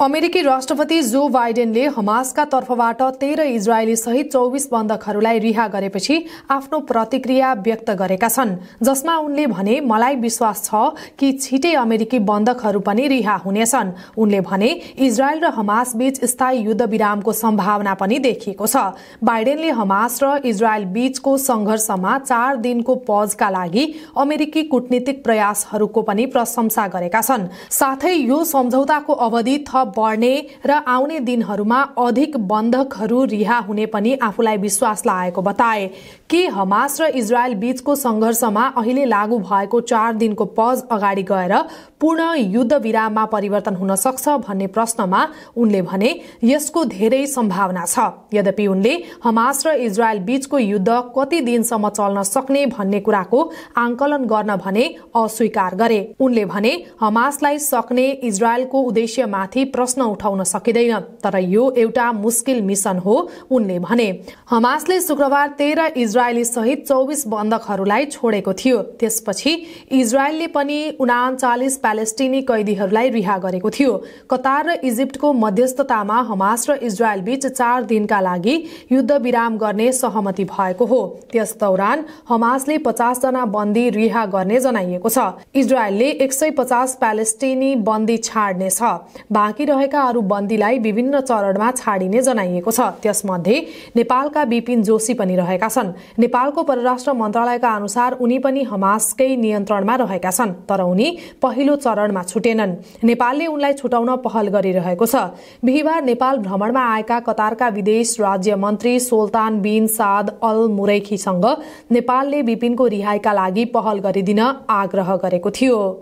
अमेरिकी राष्ट्रपति जो बाइडेनले हमासका तर्फबाट तेह्र इजरायली सहित चौबिस बन्धकहरूलाई रिहा गरेपछि आफ्नो प्रतिक्रिया व्यक्त गरेका छन् जसमा उनले भने मलाई विश्वास छ कि छिटै अमेरिकी बन्धकहरू पनि रिहा हुनेछन् उनले भने इजरायल र हमास बीच स्थायी युद्ध विरामको सम्भावना पनि देखिएको छ। बाइडेनले हमास र इजरायल बीचको संघर्षमा चार दिनको पजका लागि अमेरिकी कूटनीतिक प्रयासहरूको पनि प्रशंसा गरेका छन्। साथै यो सम्झौताको अवधि थप बढ्ने र आउने दिनहरूमा अधिक बन्धकहरू रिहा हुने पनि आफूलाई विश्वास लागेको बताए। के हमास र इजरायल बीचको संघर्षमा अहिले लागू भएको चार दिनको पज अगाडि गएर पूर्ण युद्ध विराममा परिवर्तन हुन सक्छ भन्ने प्रश्नमा उनले भने यसको धेरै सम्भावना छ। यद्यपि उनले हमास र इजरायल बीचको युद्ध कति दिनसम्म चल्न सक्ने भन्ने कुराको आंकलन गर्न भने अस्वीकार गरे। उनले भने हमासलाई सक्ने इजरायलको उद्देश्यमाथि प्रश्न उठाउन सकिँदैन तर यो एउटा मुस्किल मिसन हो उनले भने। हमासले शुक्रबार तेह्र इजरायली सहित चौबिस बन्धकहरूलाई छोडेको थियो। त्यसपछि इजरायलले पनि उनाचालिस प्यालेस्टिनी कैदीहरूलाई रिहा गरेको थियो। कतार र इजिप्टको मध्यस्थतामा हमास र इजरायल बीच चार दिनका लागि युद्ध विराम गर्ने सहमति भएको हो। त्यस दौरान हमासले पचासजना बन्दी रिहा गर्ने जनाइएको छ। इजरायलले एक सय पचास प्यालेस्टिनी बन्दी छाड्नेछ। बाँकी रहेका अरू बन्दीलाई विभिन्न चरणमा छाडिने जनाइएको छ। त्यसमध्ये नेपालका विपिन जोशी पनि रहेका छन्। नेपालको परराष्ट्र मन्त्रालयका अनुसार उनी पनि हमासकै नियन्त्रणमा रहेका छन् तर उनी पहिलो चरणमा छुटेनन्। नेपालले उनलाई छुटाउन पहल गरिरहेको छ। बिहिबार नेपाल भ्रमणमा आएका कतारका विदेश राज्य मन्त्री सुल्तान बिन साद अल मुरैखीसँग नेपालले विपिनको रिहाईका लागि पहल गरिदिन आग्रह गरेको थियो।